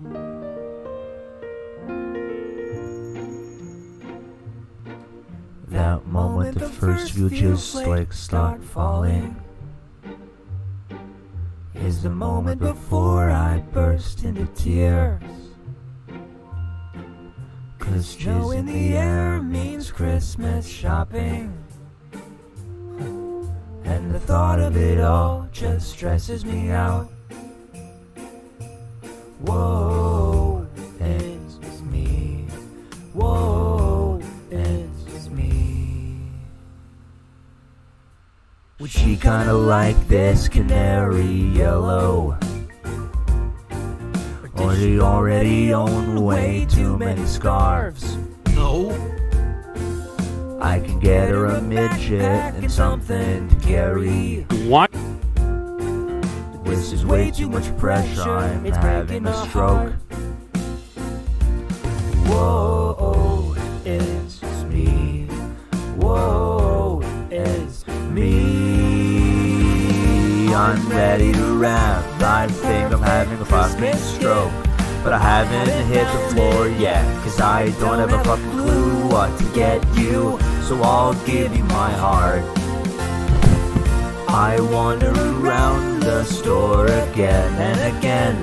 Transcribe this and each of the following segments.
That moment the first you just like start falling. Is the moment before I burst into tears. Cause snow in the air means Christmas shopping. And the thought of it all just stresses me out Whoa, it's just me Whoa, it's just me Would she kinda like this canary yellow? Or do you already own way too many scarves? No. I can get her a midget and something to carry. What? Way too much pressure, I'm having a stroke. Whoa, it's me. Whoa, it's me. I'm ready to rap. I think I'm having a fucking stroke. But I haven't hit the floor yet. Cause I don't have a fucking clue what to get you. So I'll give you my heart. I wander around the store again and again.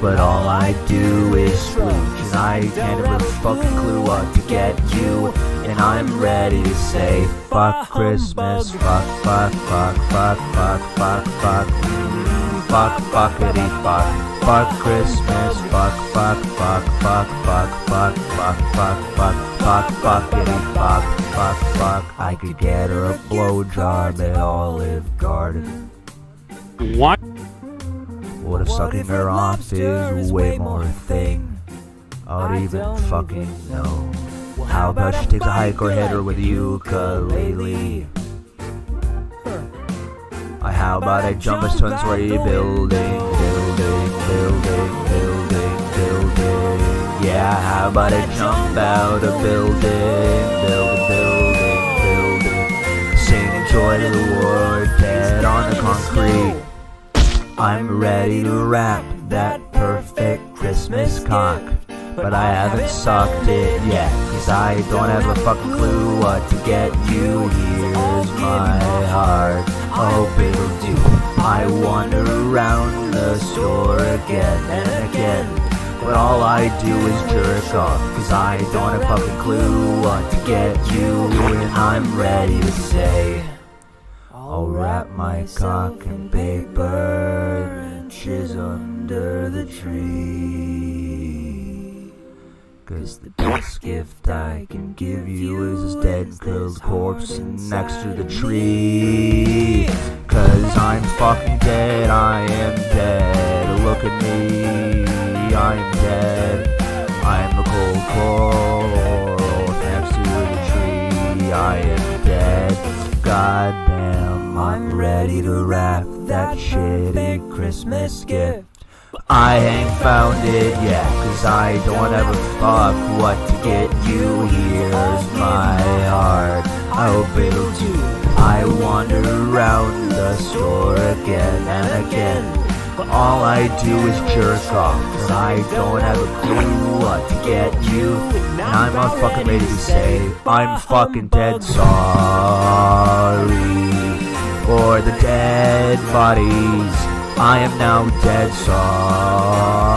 But all I do is screw. Cause I can't have a fucking clue what to get you. And I'm ready to say, fuck Christmas, fuck, fuck, fuck, fuck, fuck, fuck, fuck, mm, fuck, fuckity fuck. Fuck Christmas, fuck, fuck, fuck, fuck, fuck, fuck, fuck, fuck, fuck, fuck, fuckity fuck, fuck, fuck. I could get her a blowjob at Olive Garden. What? What if sucking her off is way more a thing? I would even fucking know. How about she takes a hike or hit her with a ukulele? Uh, How about I jump a two-story building, building, building, building, building? Yeah, how about I jump out a building, building, building, building? Sing joy to the world, dead on the concrete. I'm ready to wrap that perfect Christmas cock. But I haven't sucked it yet, cause I don't have a fucking clue what to get you. Here's my heart, I hope it'll do. I wander around the store again and again. But all I do is jerk off, cause I don't have a fucking clue what to get you. And I'm ready to say, I'll wrap my cock in paper inches under the tree. Cause the best gift I can give you is this dead curled corpse next to the tree. Cause I'm fucking dead, I am dead. Look at me, I am dead. I'm a cold corpse next to the tree. I am dead. Goddamn, I'm ready to wrap that shitty Christmas gift. I ain't found it yet, cause I don't have a fuck what to get you. Here's my heart, I hope it'll do. I wander around the store again and again. But all I do is jerk off, cause I don't have a clue what to get you. And I'm not fucking ready to say, I'm fucking dead sorry dead bodies. I am now dead sorry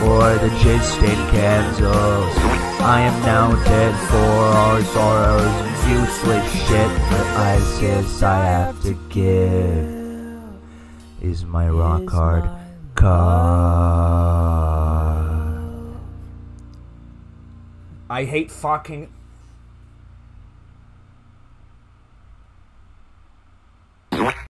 for the jizz stained candles. I am now dead for our sorrows and useless shit. But I guess I have to give is my rock hard car. I hate fucking